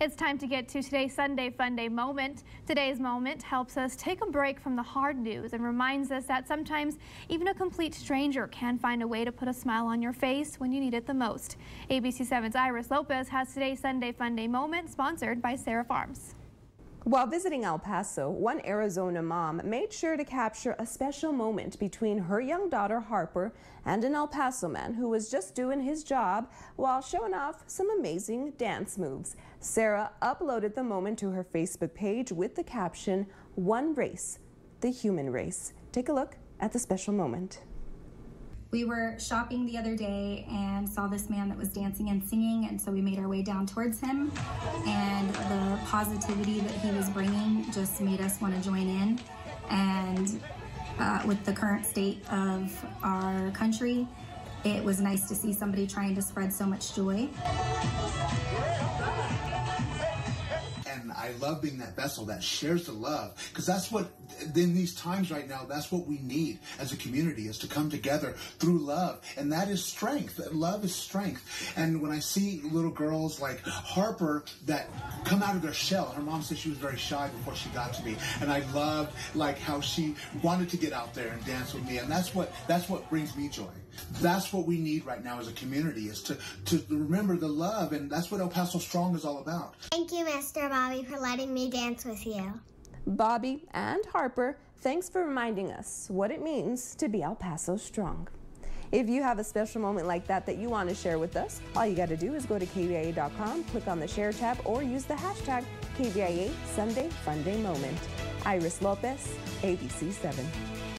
It's time to get to today's Sunday Funday moment. Today's moment helps us take a break from the hard news and reminds us that sometimes even a complete stranger can find a way to put a smile on your face when you need it the most. ABC 7's Iris Lopez has today's Sunday Funday moment sponsored by Sarah Farms. While visiting El Paso, one Arizona mom made sure to capture a special moment between her young daughter Harper and an El Paso man who was just doing his job while showing off some amazing dance moves. Sarah uploaded the moment to her Facebook page with the caption, One Race, the Human Race. Take a look at the special moment. We were shopping the other day and saw this man that was dancing and singing, and so we made our way down towards him. And positivity that he was bringing just made us want to join in. And uh, with the current state of our country, it was nice to see somebody trying to spread so much joy. I love being that vessel that shares the love because that's what in these times right now that's what we need as a community is to come together through love. And that is strength. Love is strength. And when i see little girls like harper that come out of their shell her mom said she was very shy before she got to me. And i loved like how she wanted to get out there and dance with me. And that's what that's what brings me joy that's what we need right now as a community is to to remember the love and that's what el paso strong is all about thank you mr bobby for letting me dance with you Bobby, and Harper, thanks for reminding us what it means to be El Paso strong. If you have a special moment like that that you want to share with us, all you got to do is go to KVIA.com, click on the share tab, or use the hashtag KVIA Sunday Fun Day Moment. Iris Lopez, ABC 7.